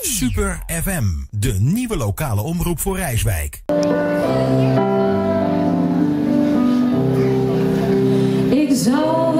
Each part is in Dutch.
Super FM, de nieuwe lokale omroep voor Rijswijk. Ik zou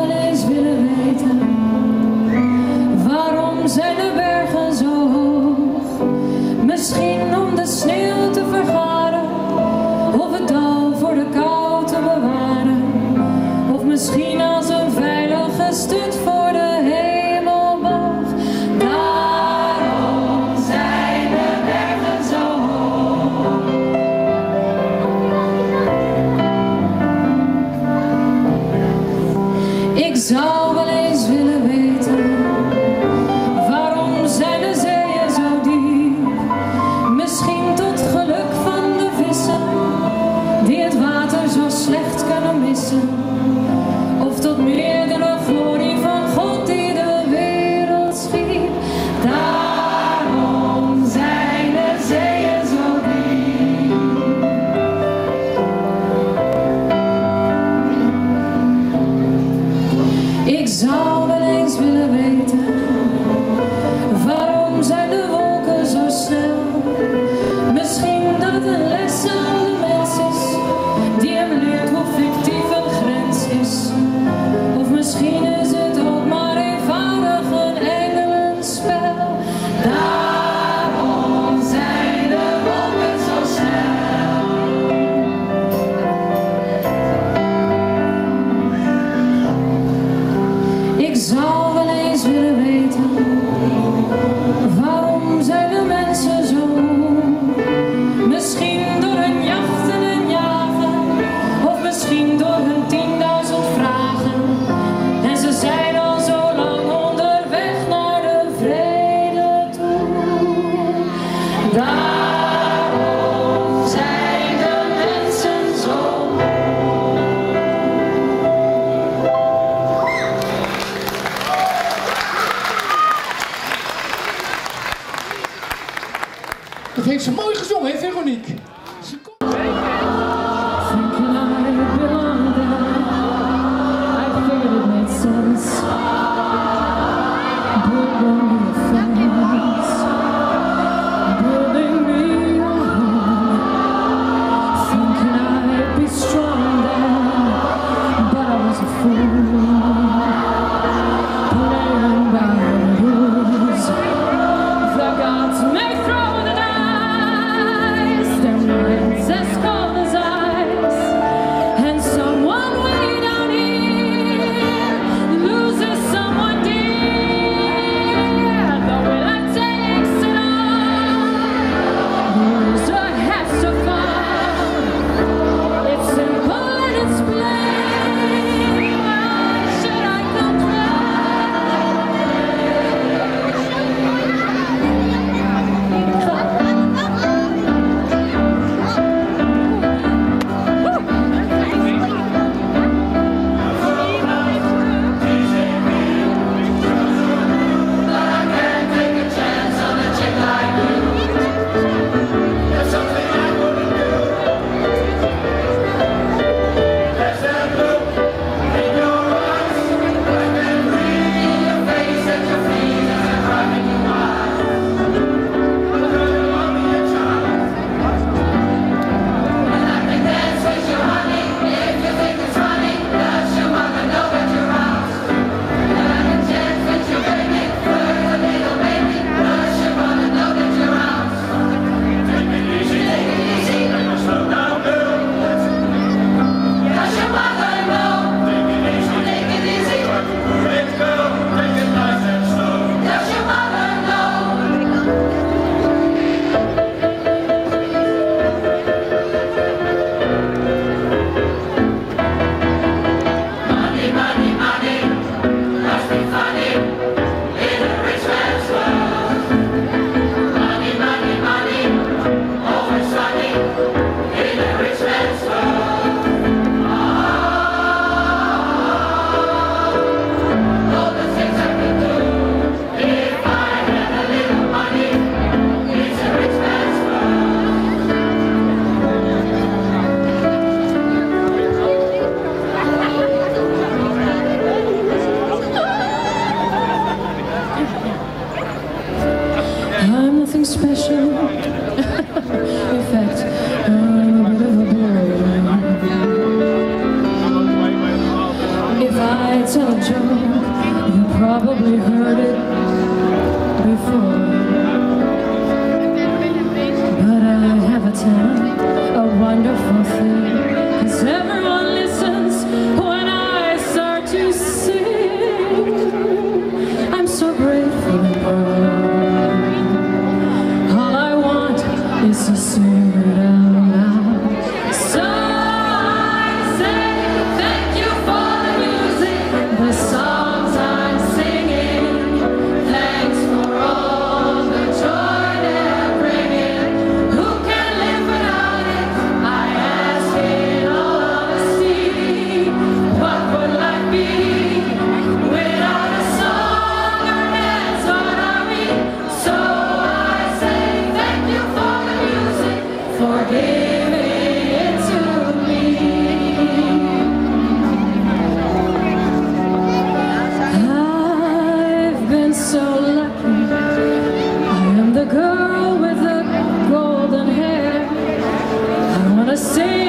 want is I am the girl with the golden hair. I wanna sing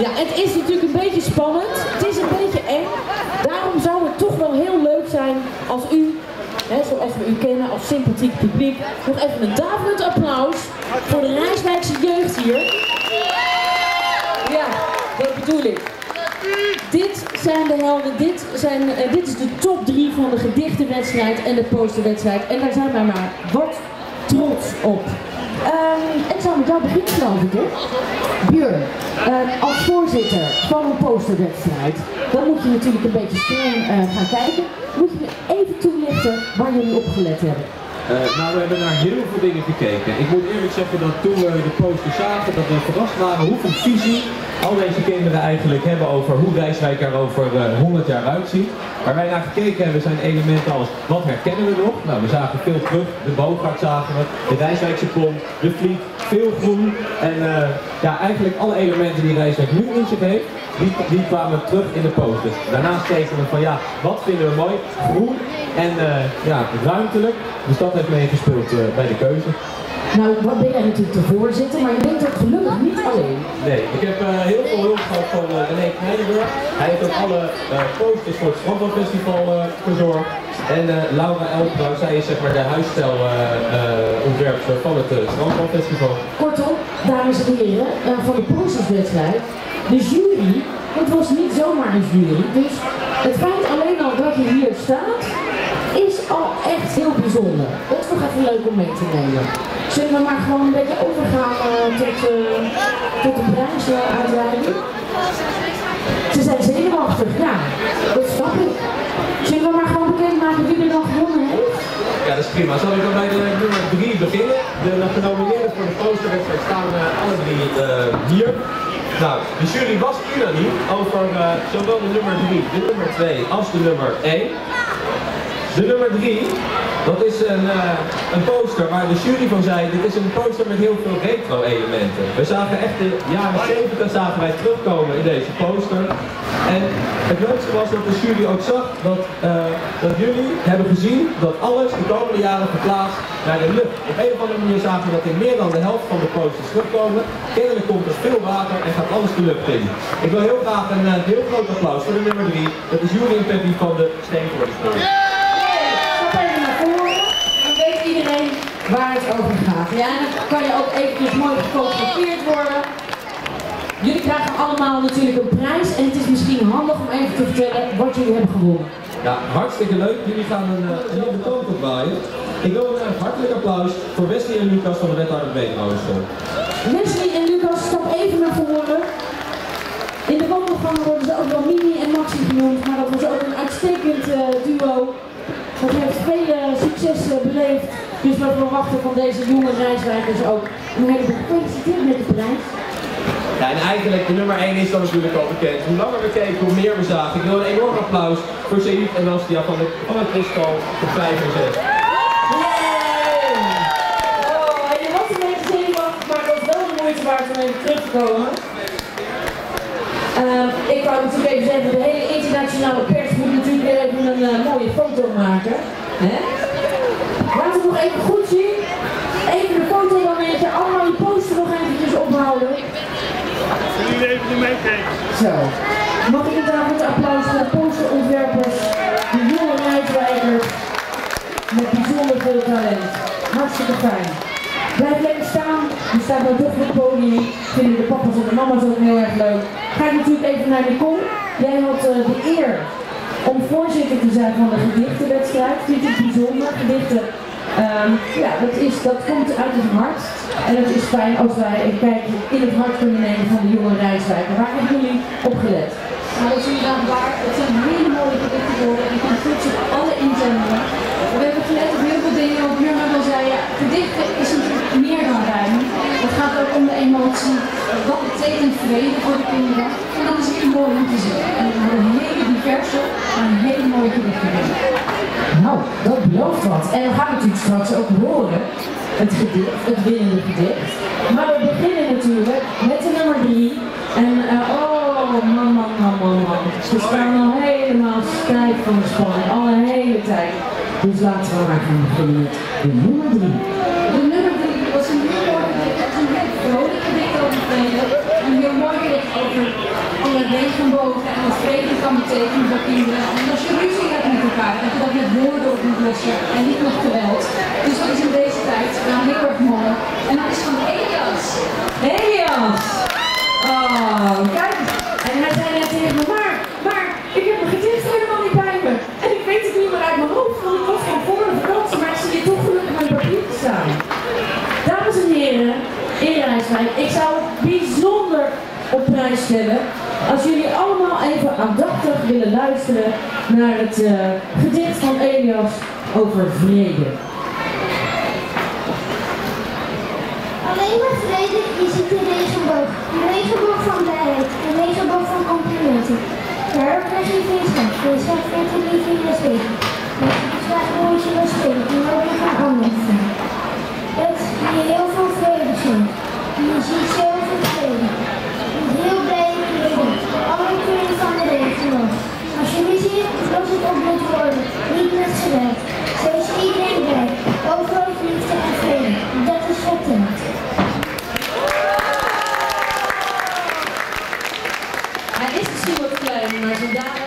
Ja, het is natuurlijk een beetje spannend, het is een beetje eng. Daarom zou het toch wel heel leuk zijn als u, hè, zoals we u kennen als sympathiek publiek, nog even een daverend applaus voor de Rijswijkse jeugd hier. Ja, dat bedoel ik. Dit zijn de helden, dit, zijn, eh, dit is de top 3 van de gedichtenwedstrijd en de posterwedstrijd. En daar zijn wij maar wat trots op. Ehm, ik zou met jou beginnen geloof ik hè? Björn, eh, als voorzitter van een posterwedstrijd, dan moet je natuurlijk een beetje stil eh, gaan kijken. Moet je even toelichten waar jullie op gelet hebben? Eh, nou, we hebben naar heel veel dingen gekeken. Ik moet eerlijk zeggen dat toen we de poster zagen, dat we verrast waren hoeveel visie al deze kinderen eigenlijk hebben over hoe Rijswijk er over eh, 100 jaar uitziet. Waar wij naar gekeken hebben zijn elementen als wat herkennen we nog? Nou, we zagen veel terug, de Boogaard zagen we, de Rijswijkse pom, de Vliet, veel groen. En eh, ja, eigenlijk alle elementen die Rijswijk nu in zich heeft, die, die kwamen terug in de posters. Daarnaast keken we van ja, wat vinden we mooi? Groen en eh, ja, ruimtelijk. Dus dat heeft meegespeeld eh, bij de keuze. Nou, wat ben jij natuurlijk de voorzitter, maar je bent ook gelukkig niet alleen. Nee, ik heb eh, heel veel hulp gehad van uh, René Knijdenburg. Hij heeft ook alle eh, posters voor het Strandbouwfestival eh verzorgd. En Laura Elbrouw, zij is zeg maar de huisstijlontwerpster van het uh, Strandbouwfestival. Kortom, dames en heren, van de posterswedstrijd, de jury, het was niet zomaar een jury, dus het feit alleen al dat je hier staat, is al echt heel bijzonder. Dat is nog even leuk om mee te nemen. Zullen we maar gewoon een beetje overgaan eh, tot, eh, tot de prijsuitreiking? Ze zijn zenuwachtig, ja. Dat snap ik. Zullen we maar gewoon bekendmaken wie er dan gewonnen heeft? Ja, dat is prima. Zal ik dan bij de nummer 3 beginnen? De genomineerden voor de posterwedstrijd staan eh, alle drie eh, hier. Nou, de jury was unaniem over eh, zowel de nummer 3, de nummer 2 als de nummer 1. De nummer 3, dat is een, eh, een poster waar de jury van zei, dit is een poster met heel veel retro elementen. We zagen echt de jaren 70 zagen wij terugkomen in deze poster. En het leukste was dat de jury ook zag dat, eh, dat jullie hebben gezien dat alles de komende jaren verplaatst naar de lucht. Op een of andere manier zagen we dat in meer dan de helft van de posters terugkomen. Kennelijk komt er veel water en gaat alles de lucht in. Ik wil heel graag een eh, heel groot applaus voor de nummer 3. Dat is Jury en Peppy van de Steenvoortspoor. Stap even naar voren, dan weet iedereen waar het over gaat. Ja, en dan kan je ook eventjes mooi gefotografeerd worden. Jullie krijgen allemaal natuurlijk een prijs en het is misschien handig om even te vertellen wat jullie hebben gewonnen. Ja, hartstikke leuk. Jullie gaan een, eh, een nieuwe toon opwaaien. Ik wil een hartelijk applaus voor Wesley en Lucas van de Wethouder Beekhoven. Leslie en Lucas, stap even naar voren. In de wandelgangen worden ze ook wel Mimi en Maxi genoemd, maar dat was ook een uitstekend eh, duo. Dat heeft veel eh, succes beleefd. Dus we verwachten van deze jonge reiswijkers ook een hele gefeliciteerd met de prijs. Ja, en eigenlijk de nummer 1 is dan natuurlijk al bekend. Hoe langer we keken, hoe meer we zagen. Ik wil een enorm applaus voor Saïd en Nastia van het, van het Crystal op 5 en 6. Oh, en je was een beetje zenuwachtig, maar het was wel de moeite waard om even terug te komen. Ehm, ik wou natuurlijk even zeggen, de hele internationale pers moet natuurlijk weer even een eh, mooie foto maken. Hè? We nog even goed zien. Even de foto momentje, allemaal die poster nog eventjes ophouden. Jullie even niet meekijken. Zo. Mag ik een daarvoor applaus voor de posterontwerpers, de jonge reiswijkers met bijzonder veel talent. Hartstikke fijn. Blijf lekker staan. Je staat nou toch op het podium. Vinden de papa's en de mama's ook heel erg leuk. Ga ik natuurlijk even naar Nicole. Jij had eh, de eer om voorzitter te zijn van de gedichtenwedstrijd. Vind ik bijzonder. Gedichten, ehm, ja, dat, is, dat komt uit het hart. En het is fijn als wij een kijkje in het hart kunnen nemen van de jonge reiswijken. Waar hebben jullie op gelet? Nou, dat is inderdaad waar. Het zijn hele mooie gedichten geworden en ben trots op alle inzendingen. We hebben gelet op heel veel dingen. Ook Mirna al zei, ja, gedichten is natuurlijk meer dan rijm. Het gaat ook om de emotie. Wat betekent vrede voor de kinderen? En dat is heel mooi om te zien. En we hebben een hele diverse, maar een hele mooie gedichten. Nou, dat belooft wat. En we gaan natuurlijk straks ook horen het, gedicht, het winnende gedicht. Maar we beginnen natuurlijk met de nummer 3. En eh, oh, man, man, man, man, man. Ze staan al helemaal stijf van de spanning, al een hele tijd. Dus laten we maar gaan beginnen met de nummer 3. Regenbogen en wat vrede kan betekenen voor kinderen. En als je ruzie hebt met elkaar, dat je dat met woorden op moet lossen en niet met geweld. Dus dat is in deze tijd wel heel erg mooi. En dat is van Elias. Elias! Oh, kijk. En hij zei net tegen me, maar, maar, ik heb mijn gedicht helemaal niet bij me. En ik weet het niet meer uit mijn hoofd, want ik was van voor de maar ik zie toch gelukkig mijn papier te staan. Dames en heren, in Rijswijk, ik zou het bijzonder op prijs stellen als jullie allemaal even aandachtig willen luisteren naar het eh, gedicht van Elias over vrede. Alleen maar vrede is het de regenboog. De regenboog van blijheid. De regenboog van complimenten. Daarop je vriendschap. Vriendschap een liefde in de zegen. Met het graag woordje wil spelen. En ook nog een ander vriend. Het die heel veel vrede geeft. Je ziet zoveel vrede. Met heel blij vrede. Alle kleuren van de regenboog. Als je los het op met woorden. Niet met geweld. Zo is iedereen blij. Overal liefde en vrede. Dat is verteld. Hij is misschien wat klein, maar zijn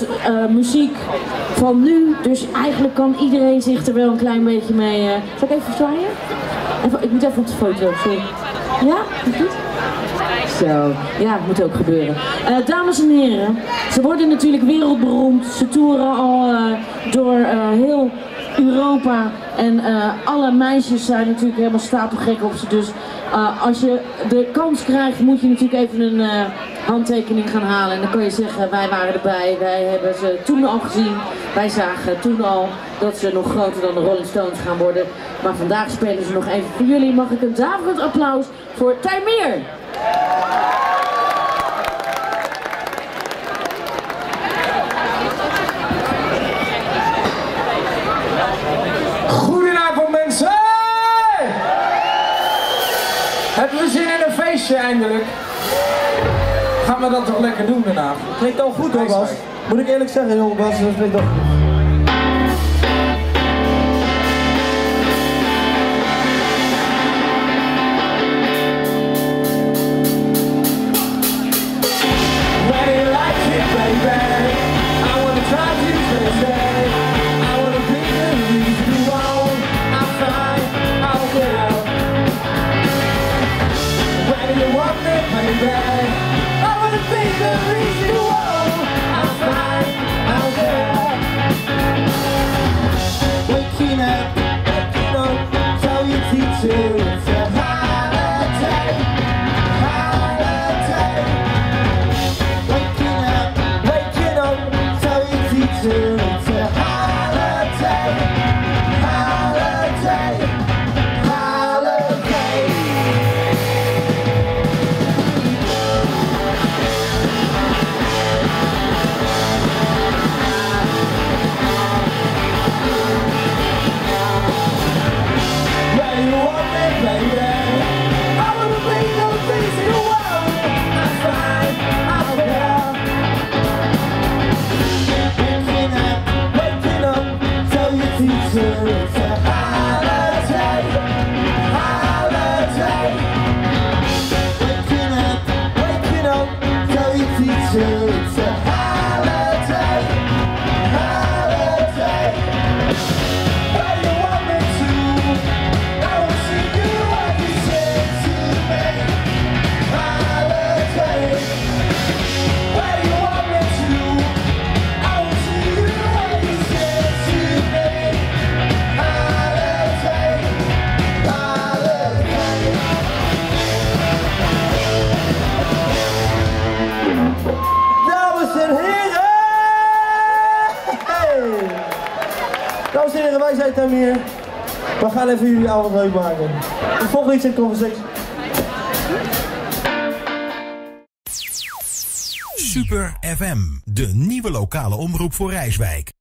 eh, muziek van nu. Dus eigenlijk kan iedereen zich er wel een klein beetje mee... eh zal ik even zwaaien? Even, ik moet even op de foto, sorry. Ja, goed? Zo, ja, moet ook gebeuren. Eh, dames en heren, ze worden natuurlijk wereldberoemd. Ze toeren al door heel Europa. En alle meisjes zijn natuurlijk helemaal stapelgek op ze. Dus als je de kans krijgt, moet je natuurlijk even een handtekening gaan halen. En dan kan je zeggen, wij waren erbij. Wij hebben ze toen al gezien. Wij zagen toen al dat ze nog groter dan de Rolling Stones gaan worden. Maar vandaag spelen ze nog even voor jullie. Mag ik een daverend applaus voor Tijmeer. Goedenavond mensen! Hebben we zin in een feestje eindelijk? We dat toch lekker doen vanavond? Klinkt al goed hoor Bas. Moet ik eerlijk zeggen joh Bas, dat klinkt al goed. Even jullie avond leuk maken. De volgende in conversatie. Super FM, de nieuwe lokale omroep voor Rijswijk.